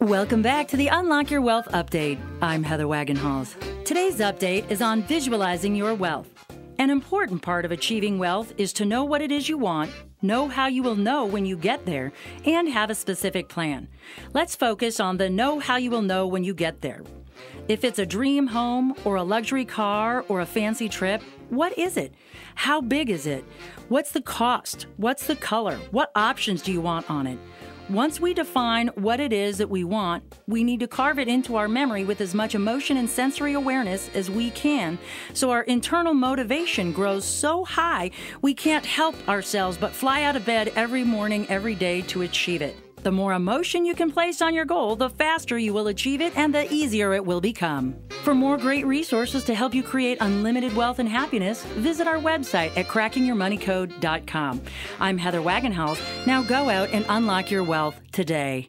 Welcome back to the Unlock Your Wealth update. I'm Heather Wagenhals. Today's update is on visualizing your wealth. An important part of achieving wealth is to know what it is you want, know how you will know when you get there, and have a specific plan. Let's focus on the know how you will know when you get there. If it's a dream home or a luxury car or a fancy trip, what is it? How big is it? What's the cost? What's the color? What options do you want on it? Once we define what it is that we want, we need to carve it into our memory with as much emotion and sensory awareness as we can so our internal motivation grows so high we can't help ourselves but fly out of bed every morning, every day to achieve it. The more emotion you can place on your goal, the faster you will achieve it and the easier it will become. For more great resources to help you create unlimited wealth and happiness, visit our website at crackingyourmoneycode.com. I'm Heather Wagenhals. Now go out and unlock your wealth today.